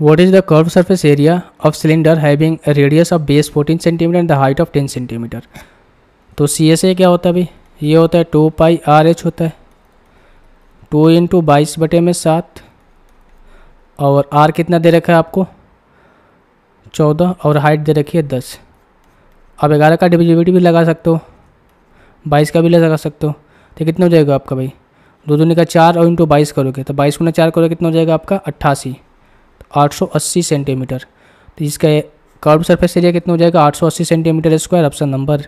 What is the curved surface area of cylinder having a radius of base 14 cm and the height of 10 cm? तो C S A क्या होता है भाई? ये होता है टू पाई आर एच होता है। टू इंटू बाईस बटे में सात। और आर कितना दे रखा है आपको? चौदह। और हाइट दे रखी है दस। अब ग्यारह का डिविजिबिलिटी भी लगा सकते हो। बाईस का भी लगा सकते हो। तो कितना हो जाएगा आपका भाई? दो दूनी का चार और इंटू बाईस करोगे। तो बाईस गुना चार करोगे, कितना हो जाएगा आपका? अट्ठासी। आठ सौ अस्सी सेंटीमीटर। तो इसका कर्व सरफेस एरिया कितना हो जाएगा? आठ सौ अस्सी सेंटीमीटर स्क्वायर ऑप्शन नंबर